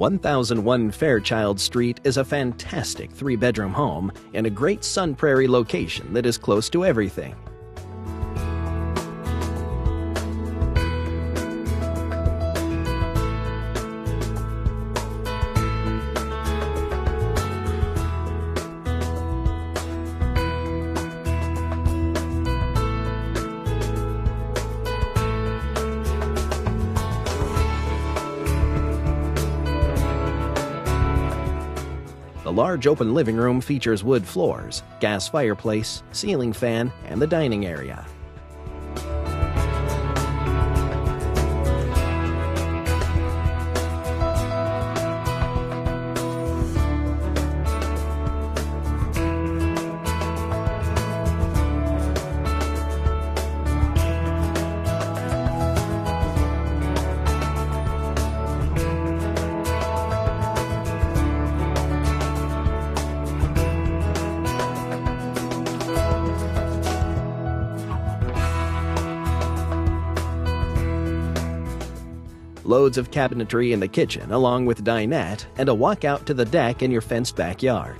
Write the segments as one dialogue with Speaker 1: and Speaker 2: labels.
Speaker 1: 1001 Fairchild Street is a fantastic three bedroom home in a great Sun Prairie location that is close to everything. The large open living room features wood floors, gas fireplace, ceiling fan, and the dining area. Loads of cabinetry in the kitchen, along with dinette, and a walkout to the deck in your fenced backyard.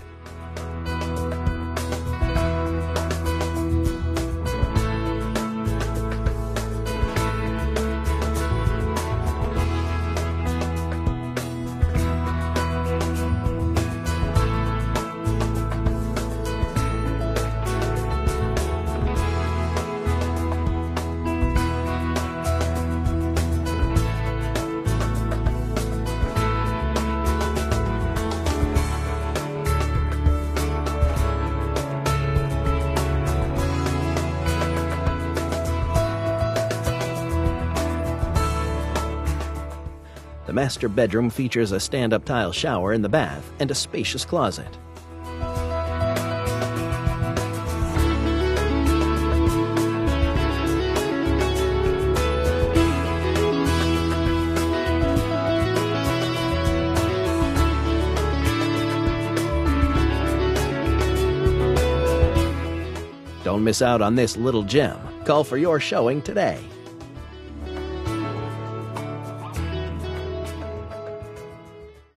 Speaker 1: The master bedroom features a stand up tile shower in the bath and a spacious closet. Don't miss out on this little gem. Call for your showing today.